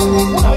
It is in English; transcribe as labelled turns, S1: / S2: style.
S1: Oh.